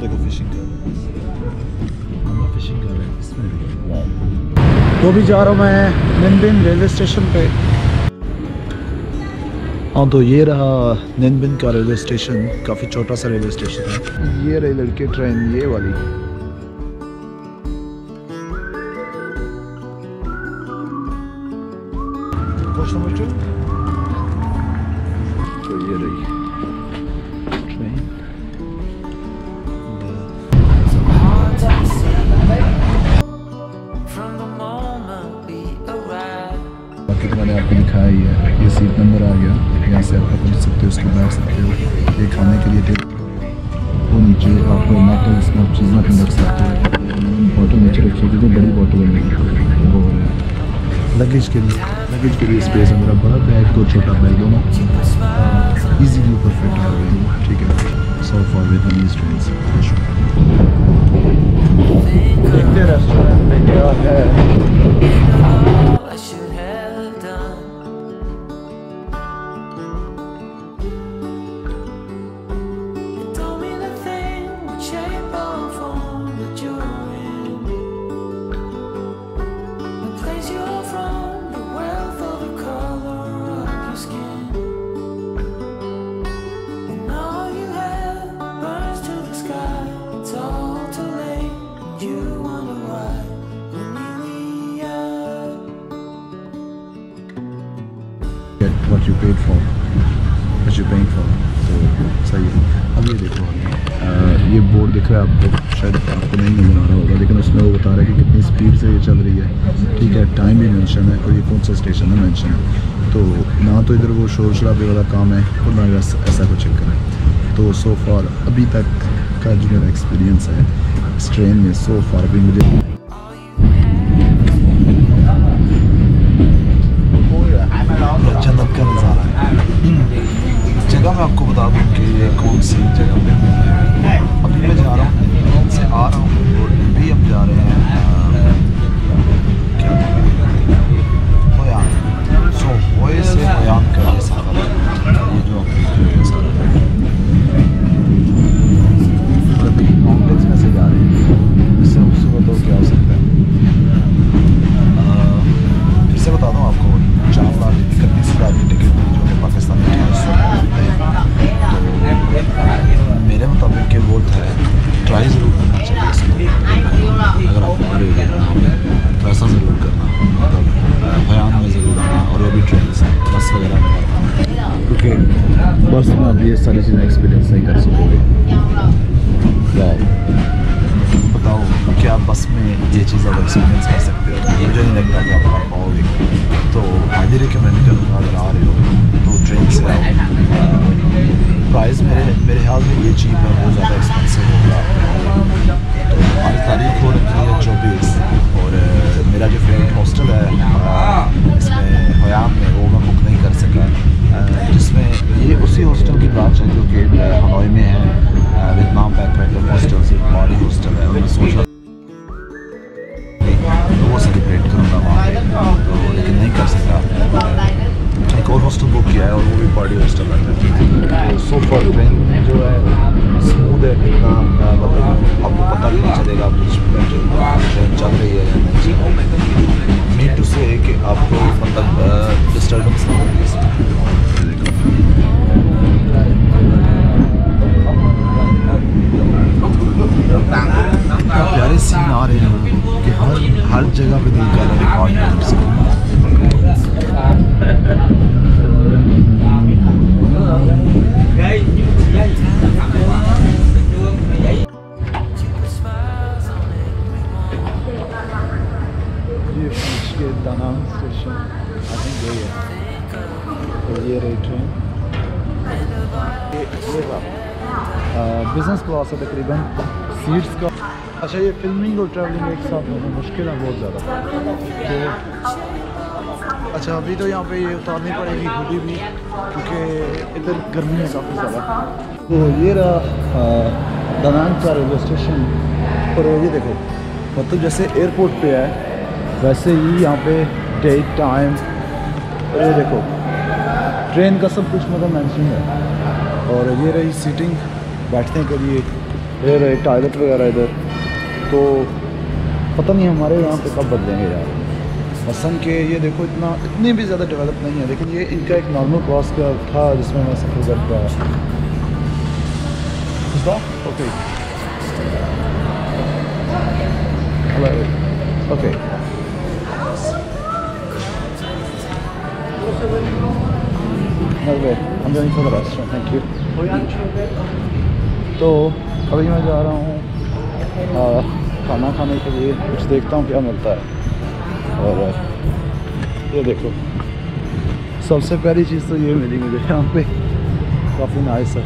Fishing کر رہے ہیں ہم فشنگ کر رہے ہیں اس میں تو بھی جا رہا ہوں میں نن بن ریلوے اسٹیشن پہ ہاں تو یہ رہا نن بن کا ریلوے اسٹیشن کافی چھوٹا سا ریلوے اسٹیشن ہے یہ رہی لڑکی ٹرین یہ والی. تو یہ رہی آپ کو دکھایا ہی ہے یہ سیٹ نمبر آ گیا۔ یہاں سے آپ پکڑ سکتے ہو اس کو بیٹھ سکتے ہو یہ کھانے کے لیے ٹیپ وہ نیچے آپ کو میٹل اس میں چیزیں اپنے رکھ سکتے ہو بوٹل نیچے رکھی ہوئی بڑی بوٹل ہے۔ وہ لگیج کے لیے۔ لگیج کے لیے اسپیس ہے۔ میرا بڑا بیگ تو چھوٹا بیگ دونوں۔ ایزیلی اوپر فٹ آ گئی ٹھیک ہے۔ سو فار ود نیز ٹرینس دیکھتے ریسٹورینٹ میں کیا ہے get what you paid for. What you're paying for. تو صحیح ہے اب یہ دیکھو یہ بورڈ دکھ رہا ہے آپ کو. شاید آپ کو نہیں نظر آ رہا ہوگا، لیکن اس میں وہ بتا رہا ہے کہ کتنی اسپیڈ سے یہ چل رہی ہے۔ ٹھیک ہے ٹائم بھی مینشن ہے اور یہ کون سا اسٹیشن ہے مینشن ہے۔ تو نہ تو ادھر وہ شور شرابے والا کام ہے، اور نہ ایسا کچھ چکر ہے۔ تو سو فار ابھی تک کا جو میرا ایکسپیرینس ہے، اس ٹرین میں سو فار ابھی مجھے وہ ہے ٹرائی ضرور کرنا چاہیے اس کو۔ اگر آپ ملے گا تو ایسا ضرور کرنا مطلب بیان میں ضرور آنا اور وہ بھی ٹرین سے۔ بس وغیرہ میں کیونکہ بس میں اب یہ ساری چیزیں ایکسپیرینس نہیں کر سکو گے۔ یا بتاؤ کیا آپ بس میں یہ چیز آپ ایکسپیرینس کر سکتے ہو؟ مجھے نہیں لگتا کہ آپ کر پاؤ گے۔ تو ہائیلی ریکمینڈ کروں گا اگر آ رہے ہو تو ٹرین سے آؤ پرائز میرے سال میں یہ جیپ ہے بہت زیادہ ایکسپینسو ہوگا تو ہماری تاریخ ہو رکھی ہے چوبیس اور میرا جو فرینڈ ہاسٹل ہے اس میں حیام میں وہ میں بک نہیں کر سکا جس میں یہ اسی ہاسٹل کی برانچ ہے جو کہ ہنوئی میں اسموتھ ہے مطلب آپ کو پتہ بھی نہیں چلے گا چل رہی ہے۔ پہنچ اسٹیشن یہی ہے یہ رہی ٹرین بزنس کلاس ہے تقریباً سیٹس کا اچھا یہ فلمنگ اور ٹریولنگ ایک ساتھ ہونا مشکل ہے بہت زیادہ تو اچھا ابھی تو یہاں پہ یہ اتارنی پڑے گی ہوڈی بھی کیونکہ ادھر گرمی ہے کافی زیادہ تو یہ رہا دنان کا ریلوے اسٹیشن اور یہ دیکھو مطلب جیسے ایئرپورٹ پہ ہے ویسے ہی یہاں پہ ڈیٹ، ٹائم، اور یہ دیکھو، ٹرین کا سب کچھ مطلب مینشن ہے۔ اور یہ رہی سیٹنگ بیٹھنے کے لیے۔ پھر ایک ٹوائلٹ وغیرہ ادھر۔ تو پتہ نہیں ہمارے یہاں پہ کب بدلیں گے یار۔ مثلاً کہ یہ دیکھو، اتنا، اتنی بھی زیادہ ڈیولپ نہیں ہے۔ لیکن یہ ان کا ایک نارمل کراس کا تھا جس میں میں سفر کرتا اوکے اوکے جوائن جائیں دا ریسٹورینٹ تھینک یو تو ابھی میں جا رہا ہوں آ، کھانا کھانے کے لیے کچھ دیکھتا ہوں کیا ملتا ہے۔ اور یہ دیکھو۔ سب سے پہلی چیز تو یہ ملی مجھے یہاں پہ۔ کافی نائس ہے۔